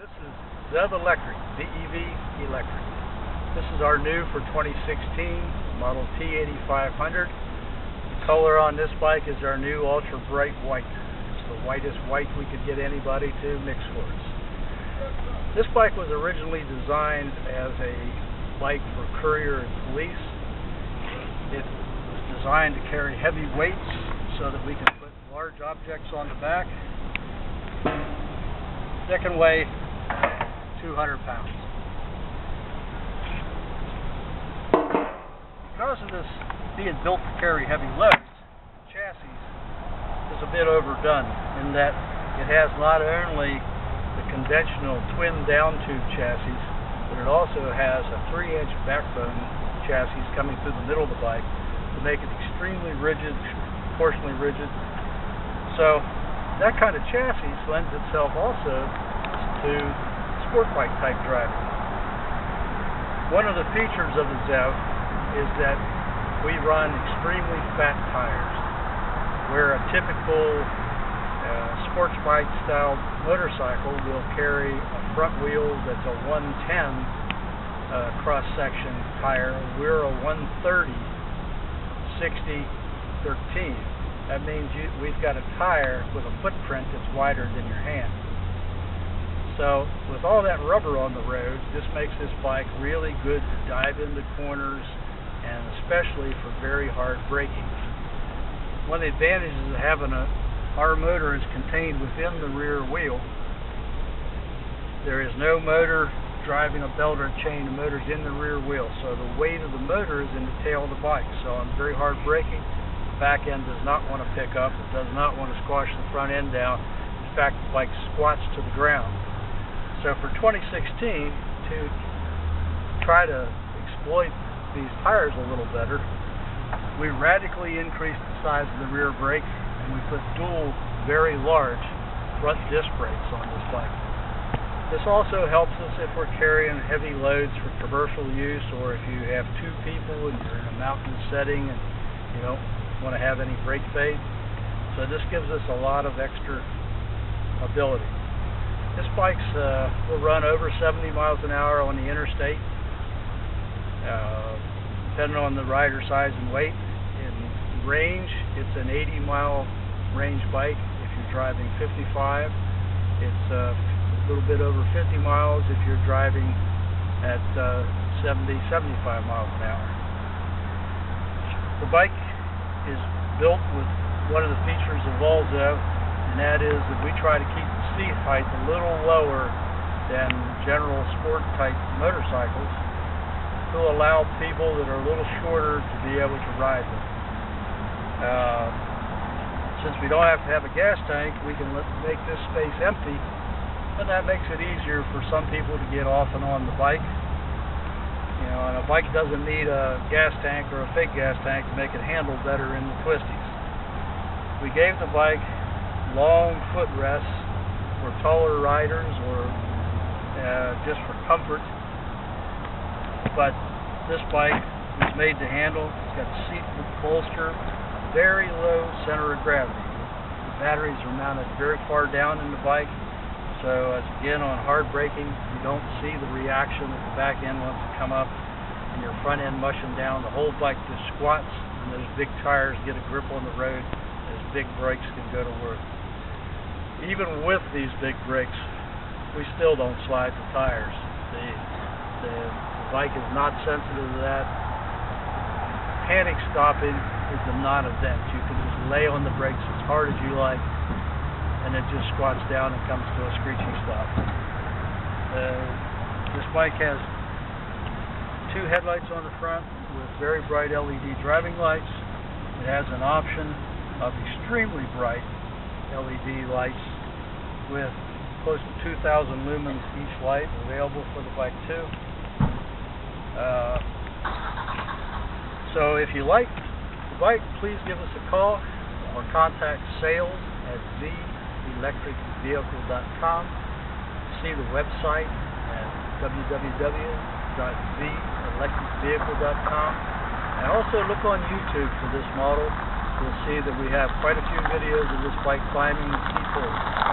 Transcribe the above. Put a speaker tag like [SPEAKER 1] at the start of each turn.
[SPEAKER 1] This is Zev Electric, Z-E-V Electric. This is our new for 2016 Model T8500. The color on this bike is our new ultra bright white. It's the whitest white we could get anybody to mix for us. This bike was originally designed as a bike for courier and police. It was designed to carry heavy weights so that we can put large objects on the back. Can weigh 200 pounds. Because of this being built to carry heavy loads, the chassis is a bit overdone in that it has not only the conventional twin down tube chassis, but it also has a 3 inch backbone chassis coming through the middle of the bike to make it extremely rigid, proportionally rigid. So that kind of chassis lends itself also to sport bike type driving. One of the features of the Zev is that we run extremely fat tires, where a typical uh, sports bike style motorcycle will carry a front wheel that's a 110 uh, cross section tire. We're a 130 60 13 that means you, we've got a tire with a footprint that's wider than your hand. So with all that rubber on the road, this makes this bike really good to dive into corners and especially for very hard braking. One of the advantages of having a our motor is contained within the rear wheel. There is no motor driving a belt or chain. The motor is in the rear wheel, so the weight of the motor is in the tail of the bike. So on very hard braking, the back end does not want to pick up. It does not want to squash the front end down. In fact, the bike squats to the ground. So for 2016, to try to exploit these tires a little better, we radically increased the size of the rear brake and we put dual, very large front disc brakes on this bike. This also helps us if we're carrying heavy loads for commercial use or if you have two people and you're in a mountain setting and you don't want to have any brake fade. So this gives us a lot of extra ability. This bike's uh, will run over 70 miles an hour on the interstate, uh, depending on the rider size and weight. In range, it's an 80 mile range bike if you're driving 55. It's uh, a little bit over 50 miles if you're driving at uh, 70, 75 miles an hour. The bike is built with one of the features of Volvo, and that is that we try to keep seat height a little lower than general sport type motorcycles to allow people that are a little shorter to be able to ride them. Uh, since we don't have to have a gas tank, we can make this space empty, and that makes it easier for some people to get off and on the bike you know, and a bike doesn't need a gas tank or a fake gas tank to make it handle better in the twisties. We gave the bike long footrests for taller riders or uh, just for comfort. But this bike is made to handle. It's got seat bolster, very low center of gravity. The batteries are mounted very far down in the bike so as again on hard braking, you don't see the reaction that the back end wants to come up and your front end mushing down. The whole bike just squats and those big tires get a grip on the road. Those big brakes can go to work. Even with these big brakes, we still don't slide the tires. The, the, the bike is not sensitive to that. Panic stopping is a non-event. You can just lay on the brakes as hard as you like and it just squats down and comes to a screeching stop. Uh, this bike has two headlights on the front with very bright LED driving lights. It has an option of extremely bright LED lights with close to 2,000 lumens each light available for the bike too. Uh, so if you like the bike, please give us a call or contact sales at Z electricvehicle.com. See the website at www.zelectricvehicle.com. And also look on YouTube for this model. You'll see that we have quite a few videos of this bike climbing the steep hills.